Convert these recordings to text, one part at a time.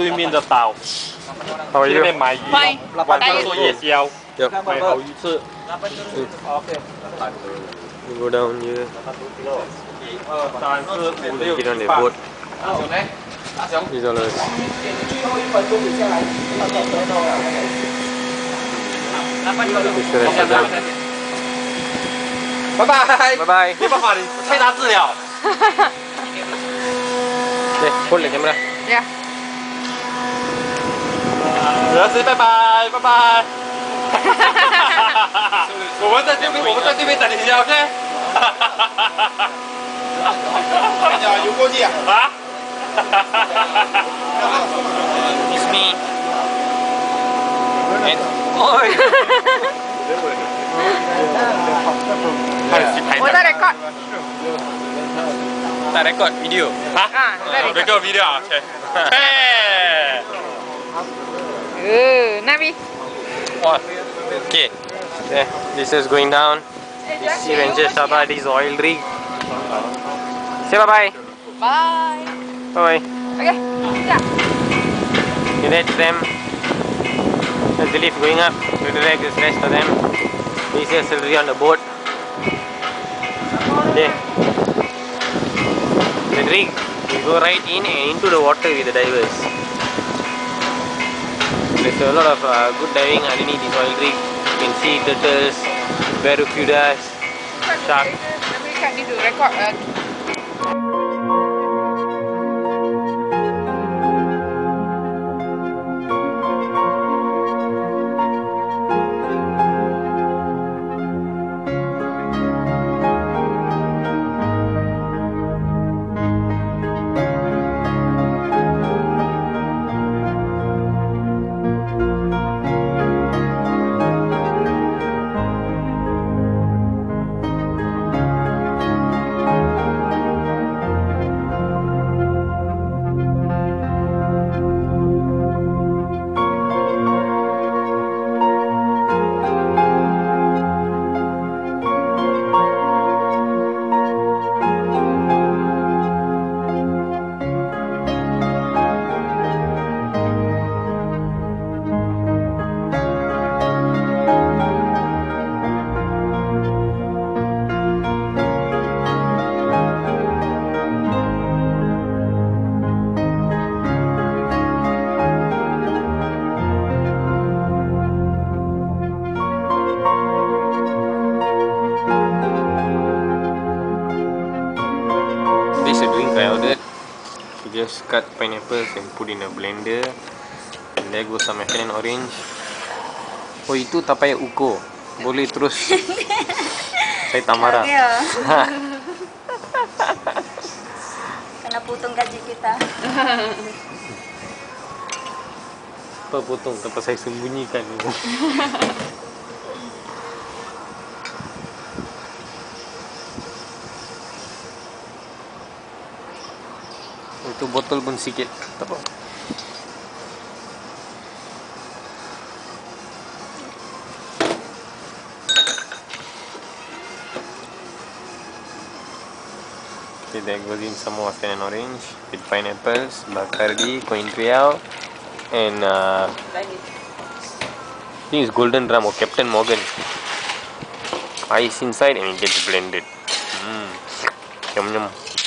对面的岛， How are 去 you? 那边买鱼， Fine. 晚上做夜宵， Yep. 买好鱼吃。 You go down here. 一二三四五六 Get on 七 the 八 boat. These are the 这是 restaurant. 拜拜 Bye bye. 没办法，你太大只了。 Okay, hold the camera. Yeah. 只能说拜拜，拜拜。我们在这边，我们在这边等你一下，OK？哈哈哈哈哈！游过去啊！啊！哈哈哈哈哈！Me。哎。我在 record，record video，哈，在 record video，OK，嘿。Ooh, Navi. Okay. Yeah, this is going down. This is just about this oil rig. Say bye bye. Bye. Bye bye. Okay. Yeah. That's them. There's the lift going up. To the right is rest of them. This is already on the boat. Okay. The rig will go right in and into the water with the divers. There's a lot of uh, good diving underneath this oil rig. You can see turtles, barracudas, shark. Tapi kat ni tu record. Uh, put in a blender. And there goes some F&N orange. Oh itu tak payah ukur. Boleh terus. Saya tak marah. Ya. Kena potong gaji kita. Apa potong tempat saya sembunyikan ni. Itu botol pun sikit. Okay, there goes in some more F&N orange with pineapples, Bacardi, Cointreau, and uh, I think it's Golden Drum or Captain Morgan. Ice inside and it gets blended. Mm. Yum yum.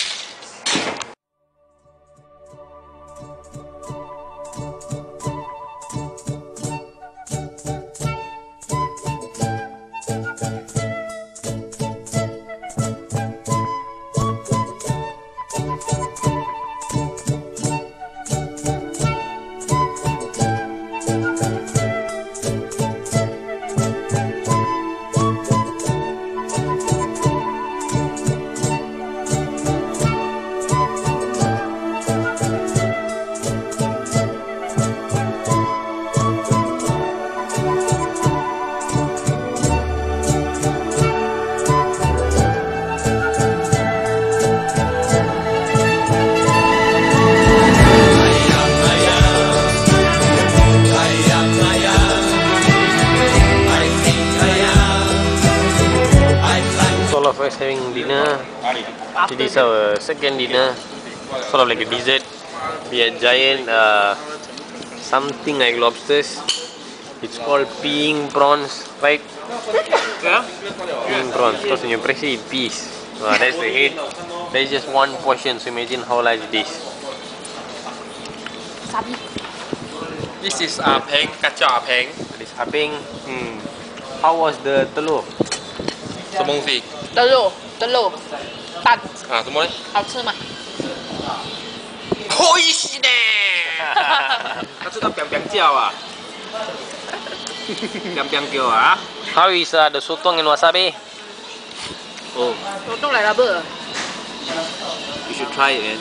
second dinner, sort of like a dessert. We had giant uh, something like lobsters. It's called peeing prawns, right? Yeah. Peeing prawns. Because when you press it, it pees. Uh, that's the head. That's just one portion. So imagine how large it is. This is uh, peng, kacha ah peng. This is ah peng. Hmm. How was the telur? Sabong si. Telur, telur. 啊，什么呢？好吃吗？可以是呢。他知道 biang biang 叫啊，biang biang 叫啊。How is uh, the sotong and wasabi? Oh, 我动来了不？you should try it.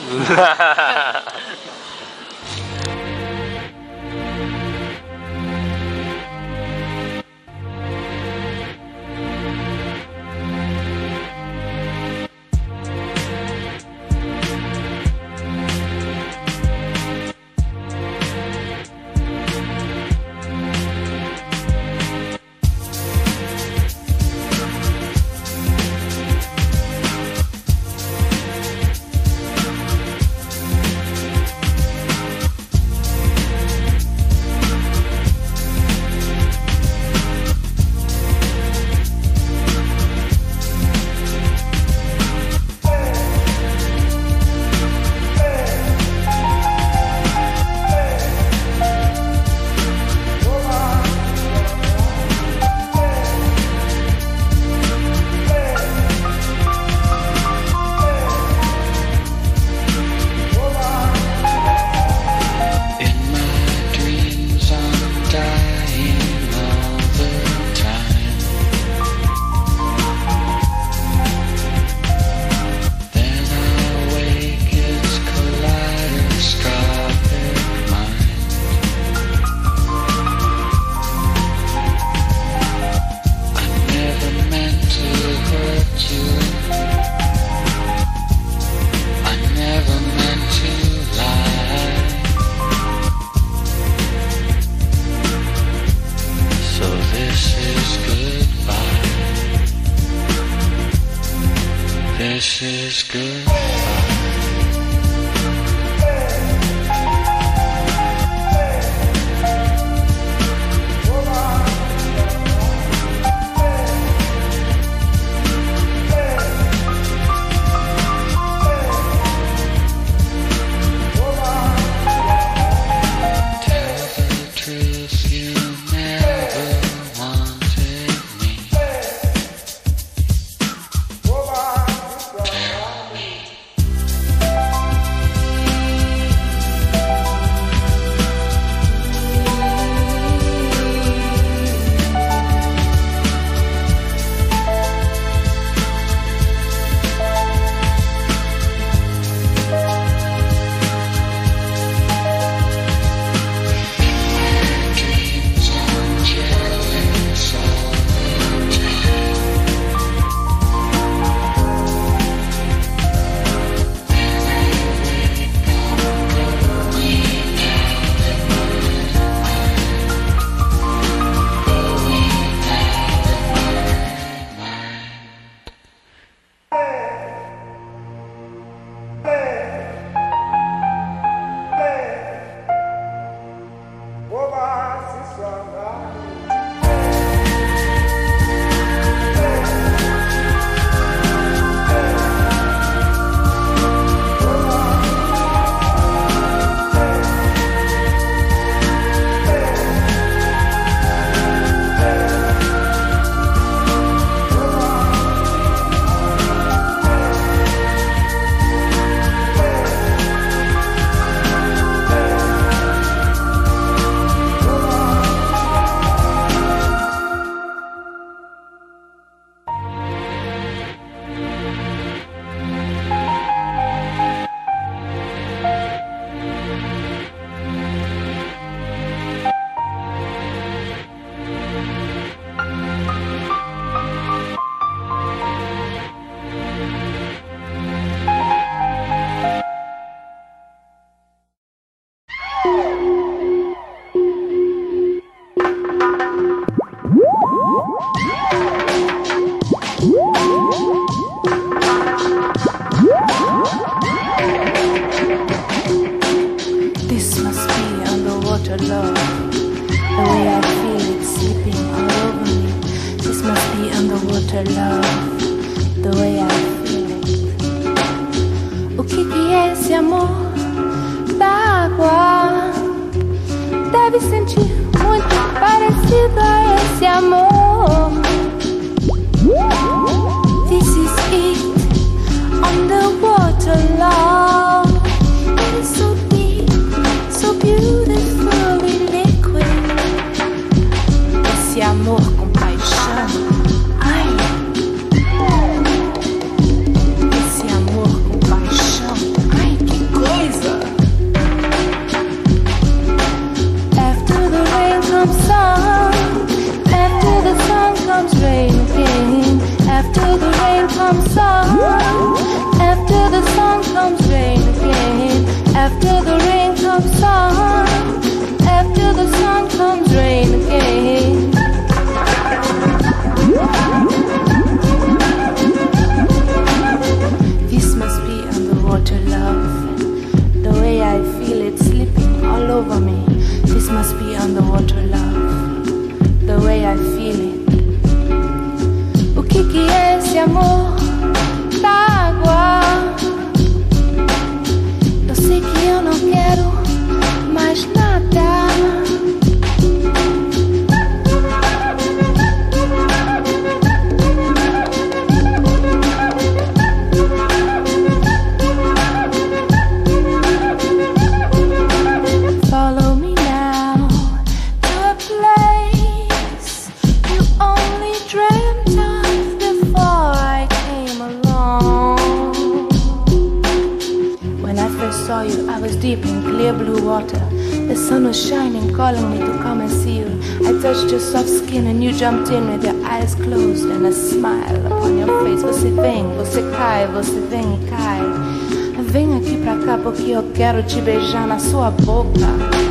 te beijar na sua boca.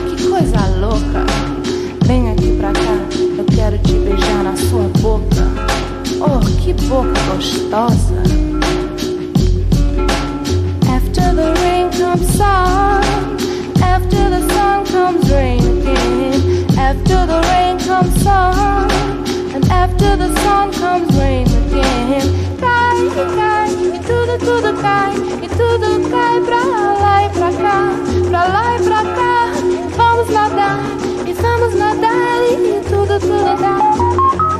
Que coisa louca. Vem aqui pra cá, eu quero te beijar na sua boca. Oh, que boca gostosa. After the rain comes sun. After the sun comes rain again. After the rain comes sun. And after the sun comes rain again. Cai, cai, tudo, tudo cai tudo cai pra lá e pra cá, pra lá e pra cá. Vamos nadar e vamos nadar e tudo, tudo dá.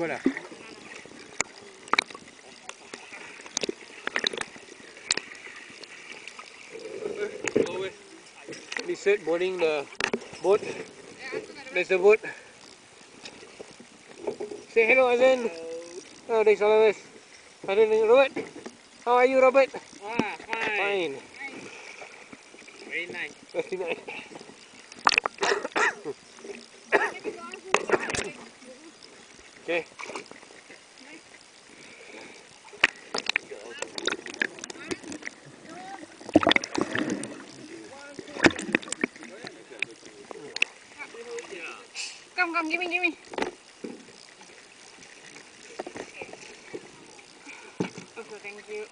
Voilà. We sit boarding the boat. There's the boat. Say hello, Azan. Oh, there's all of us. I don't Robert. How are you, Robert? Ah, fine. Fine. Very nice. Very nice. Okay. Come, come, give me, give me. Okay, ờ, ờ, thank you.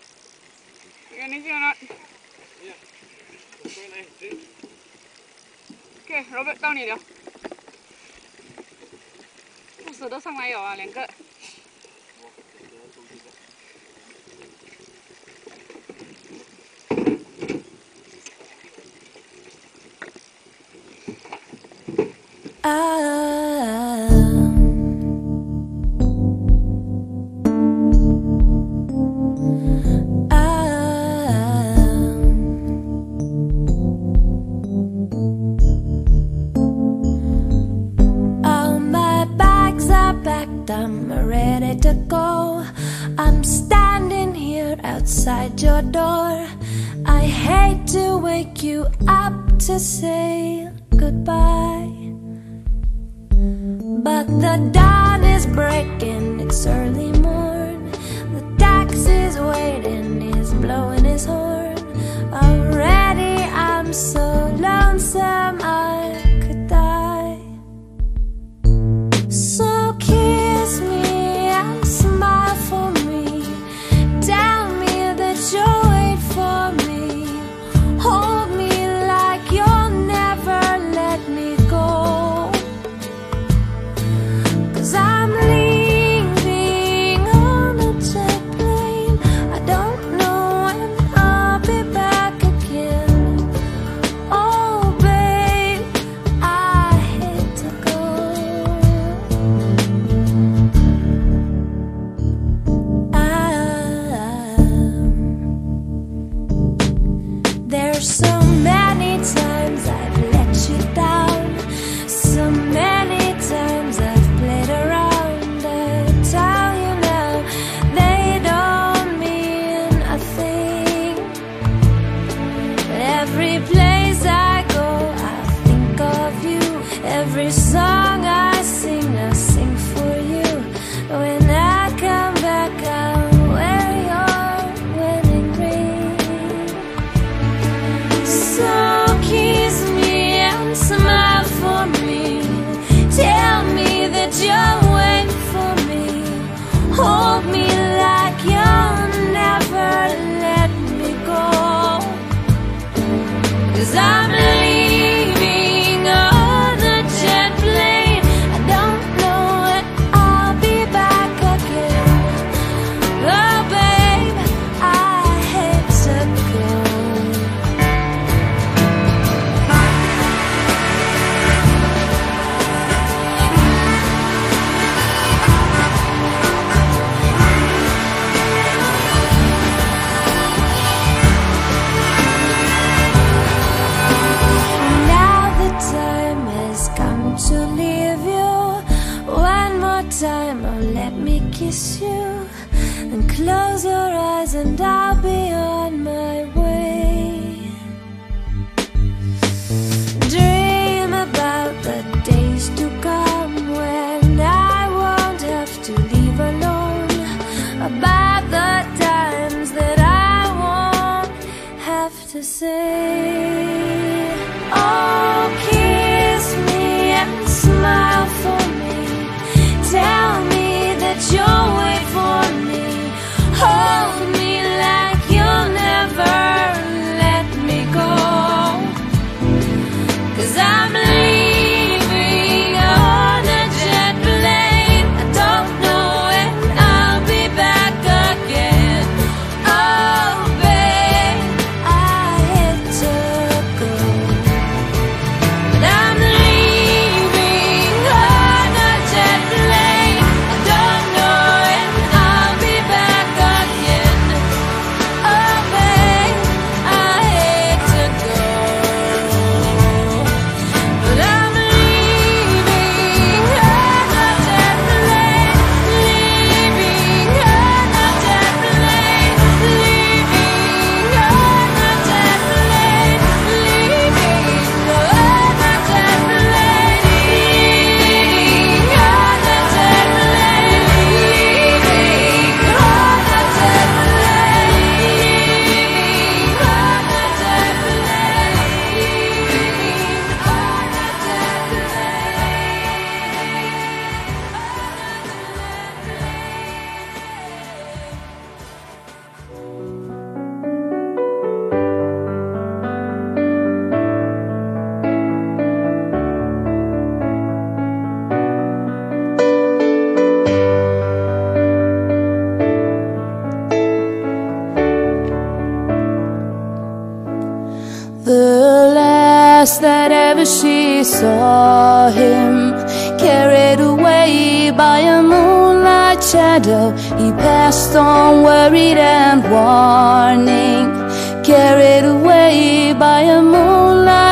You're gonna do or not? Yeah. Okay, Robert, down here. 死都上来有啊两个。啊。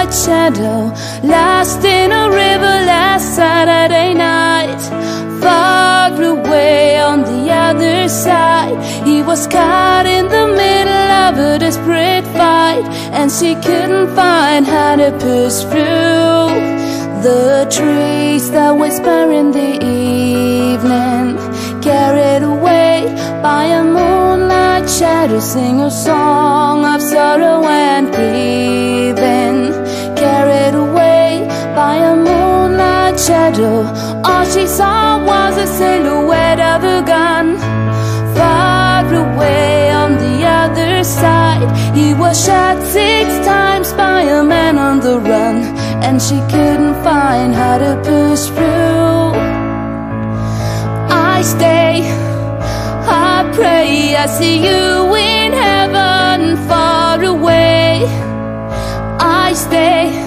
Moonlight shadow. Lost in a river last Saturday night. Far away on the other side. He was caught in the middle of a desperate fight. And she couldn't find how to push through the trees that whisper in the evening. Carried away by a moonlight shadow, sing a song of sorrow and grieving. Shadow, all she saw was a silhouette of a gun. Far away on the other side, he was shot six times by a man on the run, and she couldn't find how to push through. I stay, I pray, I see you in heaven far away. I stay,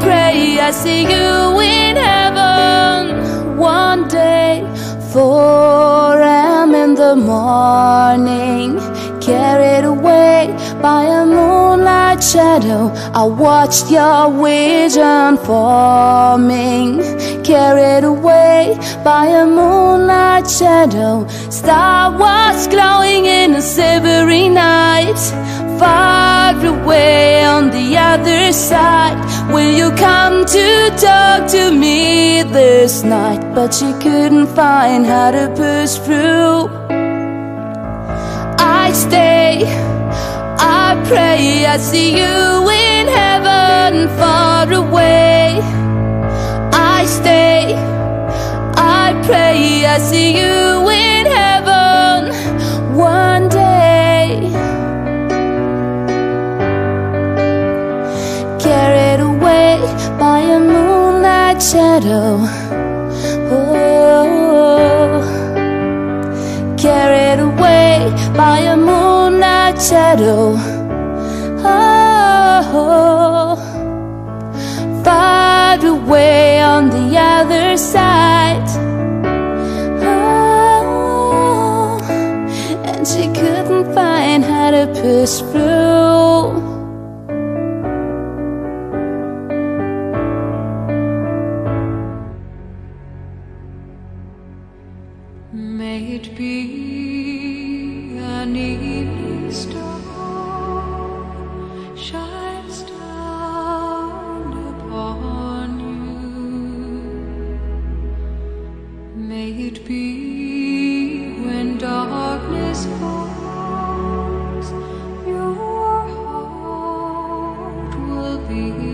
pray, I see you in heaven one day. Four a.m. in the morning, carried away by a moonlight shadow. I watched your vision forming, carried away by a moonlight shadow. Star was glowing in a silvery night, far away on the. Will you come to talk to me this night? But she couldn't find how to push through. I stay, I pray, I see you in heaven far away. I stay, I pray, I see you in by a moonlight shadow. Oh, carried away by a moonlight shadow. Oh, far away on the other side. Oh, and she couldn't find how to push through. Will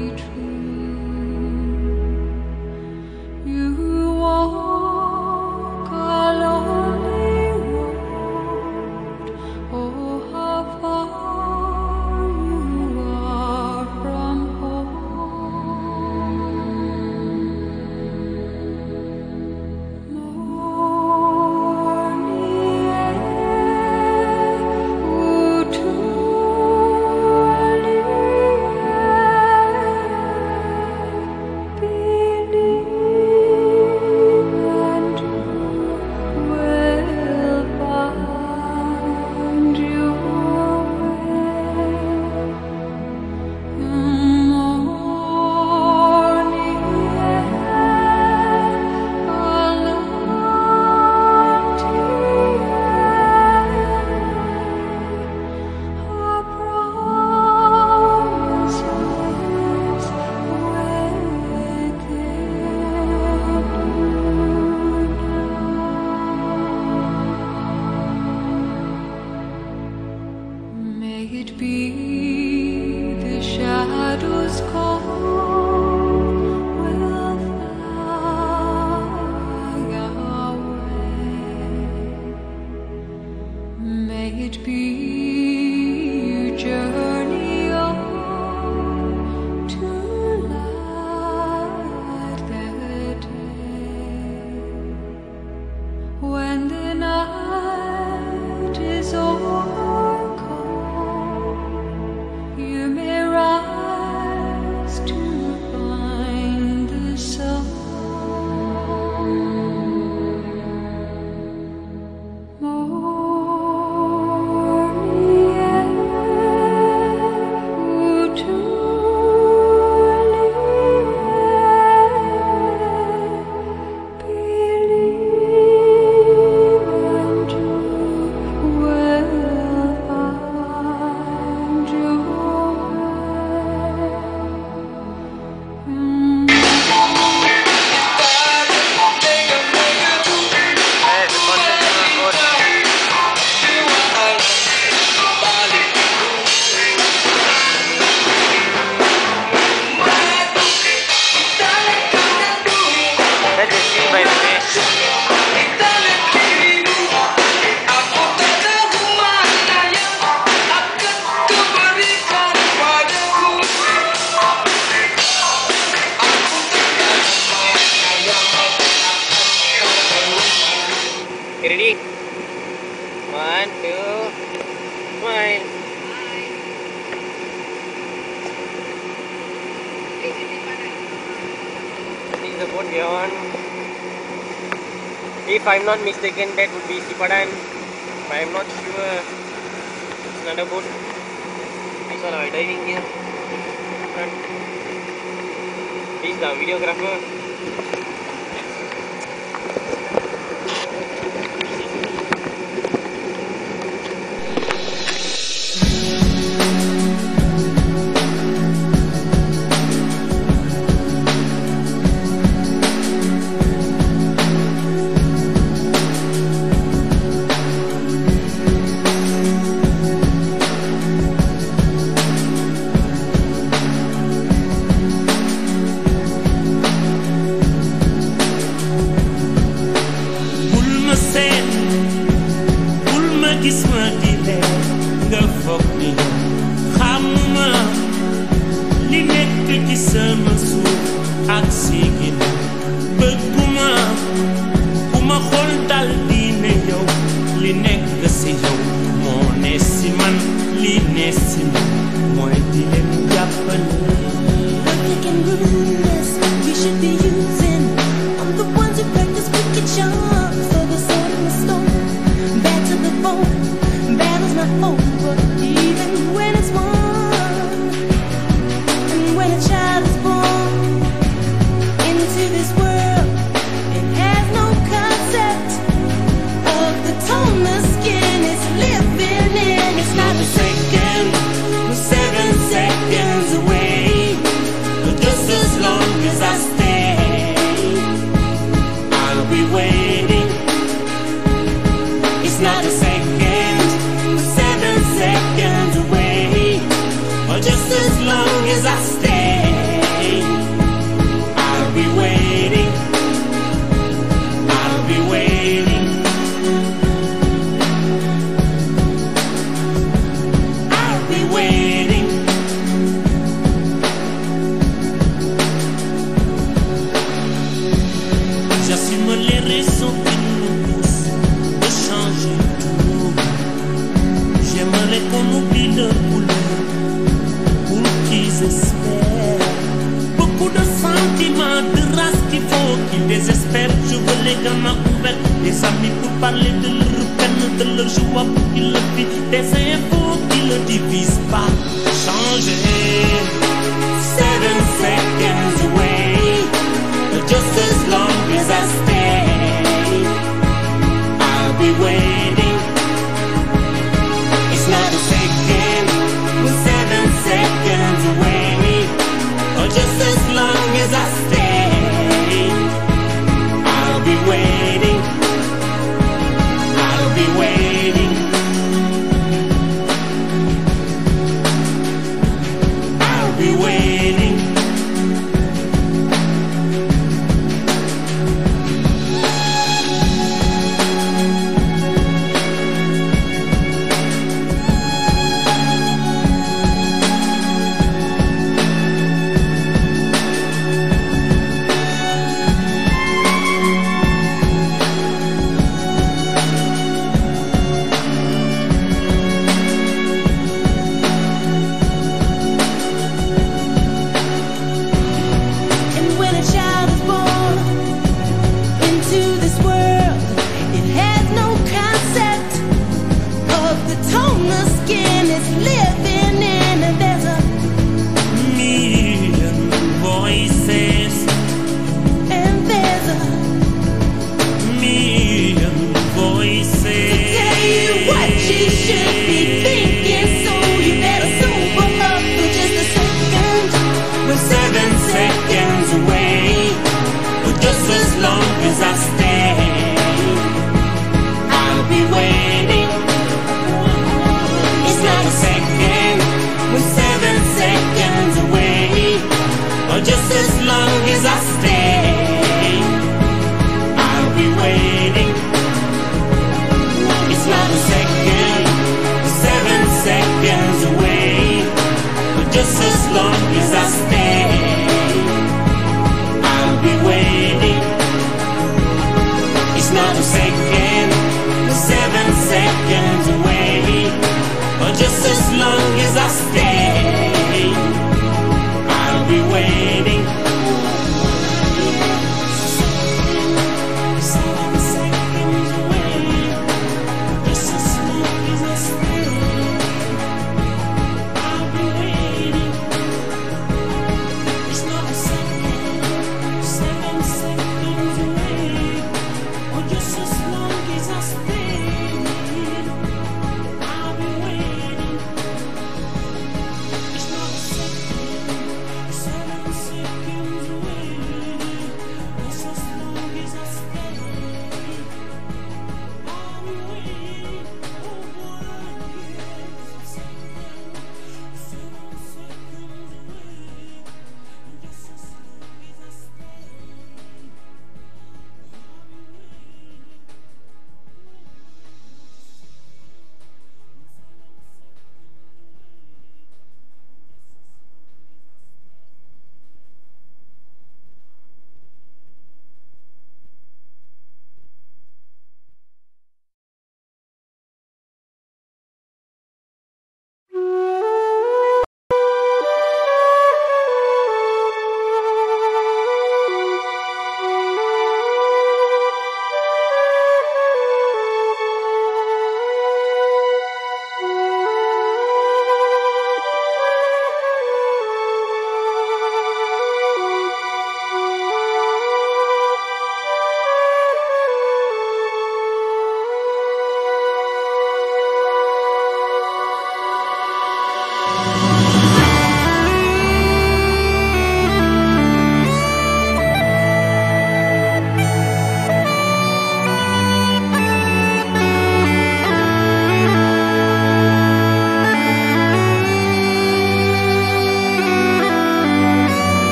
is about here on. If I'm not mistaken that would be Sipadan. But I'm not sure it's another boat. I saw a diving here This is the videographer.